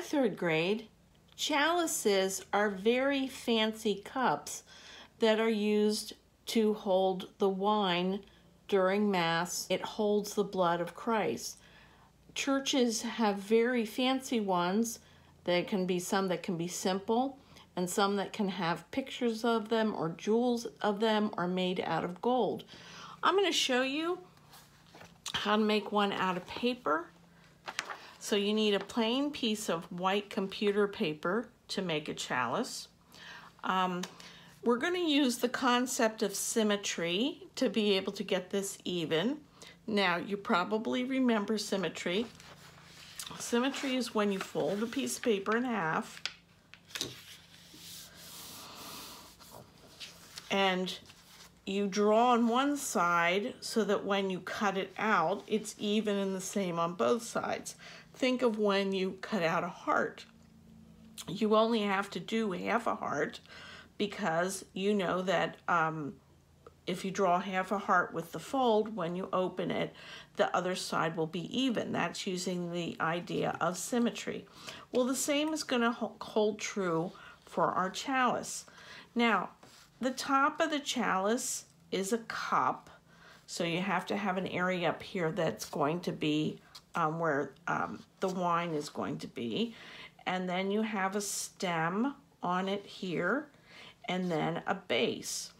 third grade, chalices are very fancy cups that are used to hold the wine during Mass. It holds the blood of Christ. Churches have very fancy ones. There can be some that can be simple and some that can have pictures of them or jewels of them or made out of gold. I'm going to show you how to make one out of paper. So you need a plain piece of white computer paper to make a chalice. Um, we're going to use the concept of symmetry to be able to get this even. Now, you probably remember symmetry. Symmetry is when you fold a piece of paper in half and you draw on one side so that when you cut it out, it's even and the same on both sides. Think of when you cut out a heart. You only have to do half a heart because you know that um, if you draw half a heart with the fold, when you open it, the other side will be even. That's using the idea of symmetry. Well, the same is going to hold true for our chalice. Now, the top of the chalice is a cup, so you have to have an area up here that's going to be um, where um, the wine is going to be. And then you have a stem on it here, and then a base.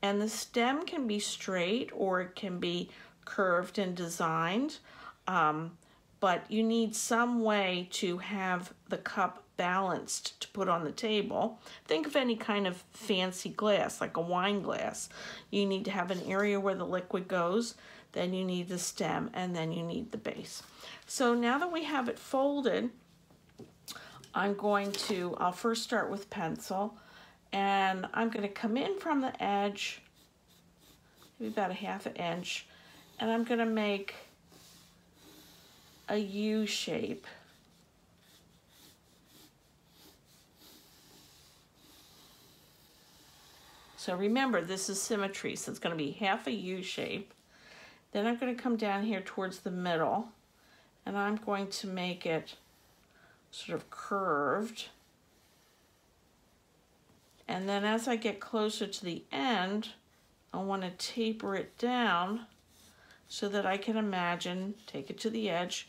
And the stem can be straight or it can be curved and designed, um, but you need some way to have the cup balanced to put on the table. Think of any kind of fancy glass, like a wine glass. You need to have an area where the liquid goes, then you need the stem, and then you need the base. So now that we have it folded, I'm going to, I'll first start with pencil, and I'm going to come in from the edge, maybe about a half an inch, and I'm going to make a U shape. So remember, this is symmetry, so it's going to be half a U shape. Then I'm going to come down here towards the middle, and I'm going to make it sort of curved. And then as I get closer to the end, I want to taper it down so that I can imagine, take it to the edge,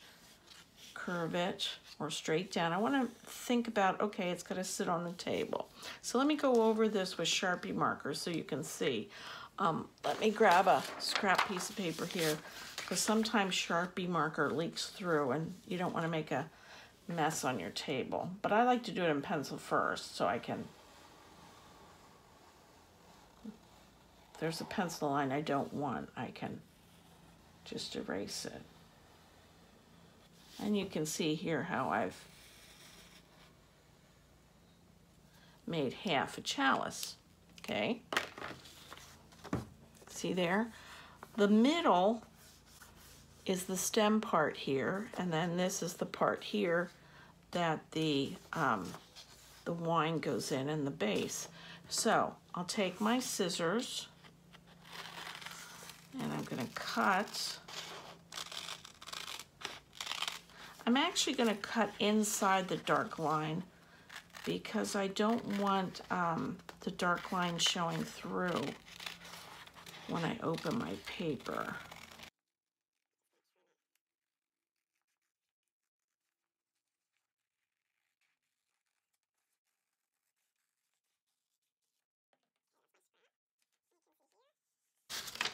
curve it, or straight down. I want to think about, okay, it's going to sit on the table. So let me go over this with Sharpie markers so you can see. Um, let me grab a scrap piece of paper here because sometimes Sharpie marker leaks through and you don't want to make a mess on your table. But I like to do it in pencil first so I can... If there's a pencil line I don't want, I can just erase it. And you can see here how I've made half a chalice, okay? See there? The middle is the stem part here, and then this is the part here that the, um, the wine goes in in the base. So I'll take my scissors and I'm gonna cut I'm actually going to cut inside the dark line because I don't want um, the dark line showing through when I open my paper.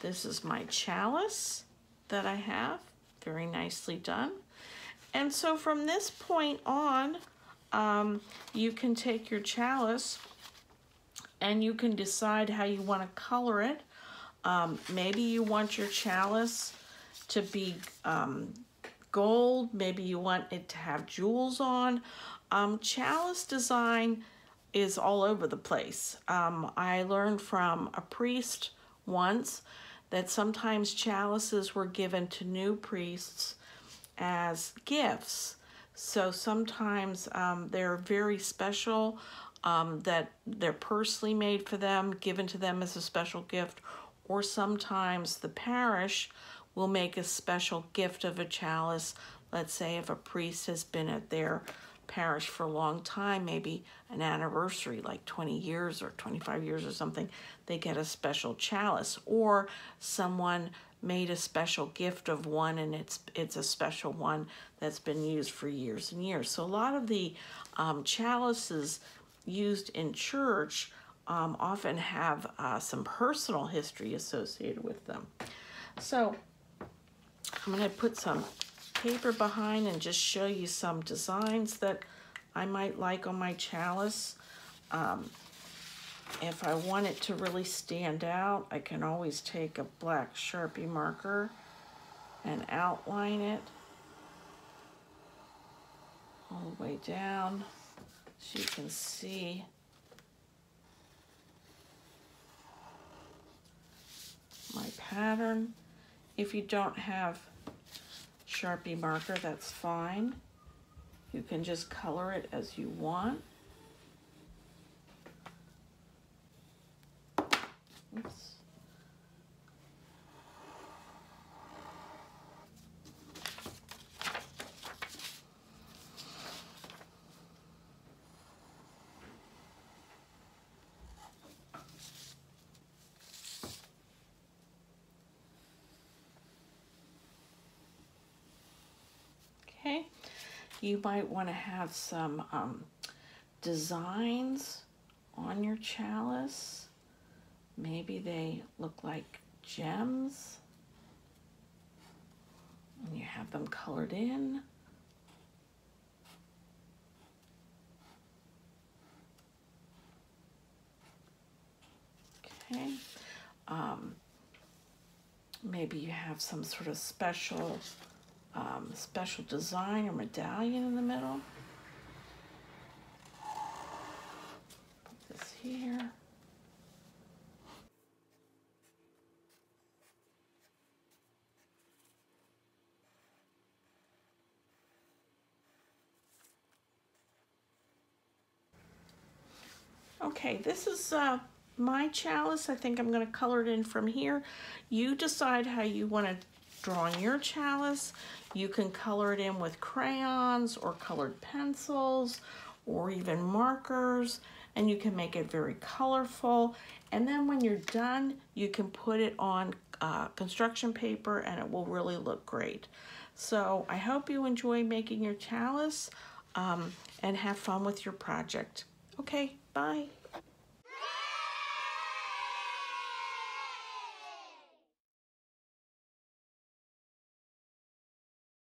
This is my chalice that I have, very nicely done. And so from this point on, um, you can take your chalice and you can decide how you want to color it. Um, maybe you want your chalice to be um, gold. Maybe you want it to have jewels on. Um, chalice design is all over the place. Um, I learned from a priest once that sometimes chalices were given to new priests as gifts. So sometimes um, they're very special, um, that they're personally made for them, given to them as a special gift, or sometimes the parish will make a special gift of a chalice. Let's say if a priest has been at their parish for a long time, maybe an anniversary, like 20 years or 25 years or something, they get a special chalice. Or someone made a special gift of one and it's it's a special one that's been used for years and years. So a lot of the um, chalices used in church um, often have uh, some personal history associated with them. So I'm going to put some paper behind and just show you some designs that I might like on my chalice. Um, if I want it to really stand out, I can always take a black Sharpie marker and outline it all the way down so you can see my pattern. If you don't have Sharpie marker, that's fine. You can just color it as you want. Oops. Okay, you might want to have some um, designs on your chalice. Maybe they look like gems. And you have them colored in. Okay. Um, maybe you have some sort of special um, special design or medallion in the middle. Put this here. Okay, this is uh, my chalice. I think I'm going to color it in from here. You decide how you want to draw on your chalice. You can color it in with crayons or colored pencils or even markers and you can make it very colorful. And then when you're done, you can put it on uh, construction paper and it will really look great. So I hope you enjoy making your chalice um, and have fun with your project. Okay, bye.